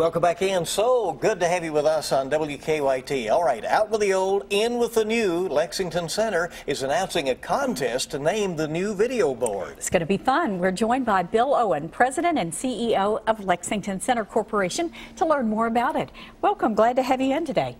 Welcome back in. So good to have you with us on WKYT. All right, out with the old, in with the new. Lexington Center is announcing a contest to name the new video board. It's going to be fun. We're joined by Bill Owen, President and CEO of Lexington Center Corporation, to learn more about it. Welcome. Glad to have you in today.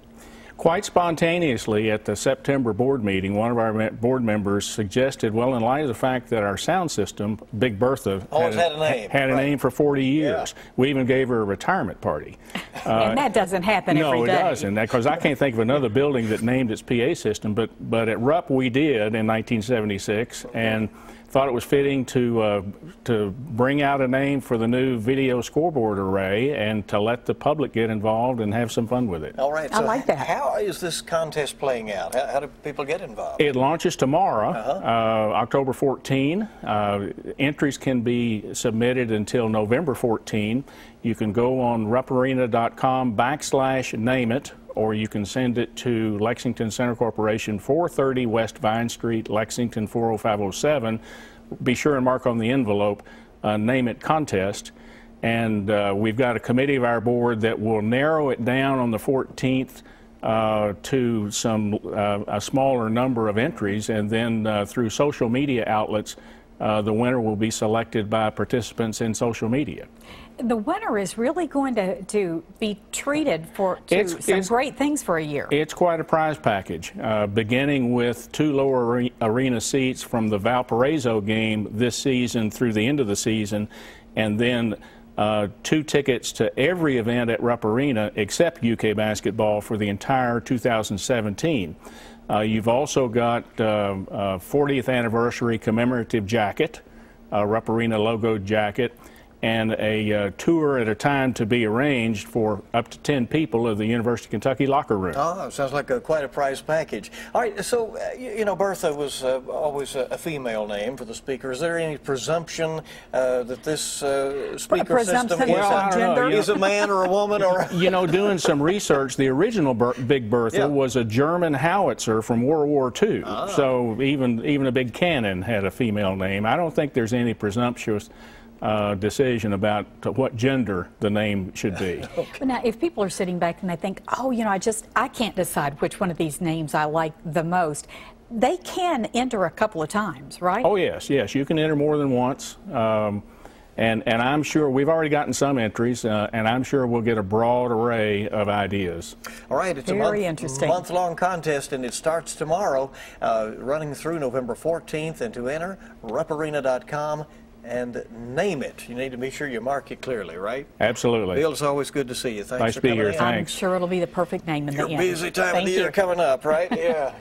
Quite spontaneously at the September board meeting, one of our board members suggested, well, in light of the fact that our sound system, Big Bertha, oh, Always had, a, name, had a right. name for 40 years. Yeah. We even gave her a retirement party. and that doesn't happen no, every day. No, it doesn't, because I can't think of another building that named its PA system, but, but at Rupp we did in 1976, and thought it was fitting to uh, to bring out a name for the new video scoreboard array and to let the public get involved and have some fun with it. All right. So I like that. How is this contest playing out? How, how do people get involved? It launches tomorrow, uh-huh. uh, October 14. Uh, entries can be submitted until November 14. You can go on rupparena.com backslash name it or you can send it to Lexington Center Corporation, 430 West Vine Street, Lexington 40507. Be sure and mark on the envelope, uh, name it contest. And uh, we've got a committee of our board that will narrow it down on the 14th uh, to some uh, a smaller number of entries, and then uh, through social media outlets, uh, the winner will be selected by participants in social media. The winner is really going to, to be treated for it's, some it's, great things for a year. It's quite a prize package, uh, beginning with two lower arena seats from the Valparaiso game this season through the end of the season, and then uh, two tickets to every event at Rupp Arena except UK basketball for the entire 2017. Uh, you've also got uh, 40th anniversary commemorative jacket, a Rupp Arena logo jacket, and a uh, tour at a time to be arranged for up to 10 people of the University of Kentucky locker room. Oh, sounds like a, quite a prize package. All right, so, uh, you, you, know, Bertha was uh, always a, a, female name for the speaker. Is there any presumption uh, that this uh, speaker system well, is, a, is a man or a woman? or You know, doing some research, the original Ber Big Bertha yeah. was a German howitzer from World War II. Ah. So even, even a big cannon had a female name. I don't think there's any presumptuous uh, decision about what gender the name should be. okay. Now, if people are sitting back and they think, oh, you know, I just, I can't decide which one of these names I like the most, they can enter a couple of times, right? Oh, yes, yes. You can enter more than once. Um, and, and I'm sure we've already gotten some entries, uh, and I'm sure we'll get a broad array of ideas. All right, it's Very a month, interesting. month-long contest, and it starts tomorrow, uh, running through November 14th. And to enter, rupparena.com and name it. You need to be sure you mark it clearly, right? Absolutely. Bill, it's always good to see you. Thanks nice for to be coming here. in. Thanks. I'm sure it'll be the perfect name in Your the end. busy time Thank of the year you. coming up, right? Yeah.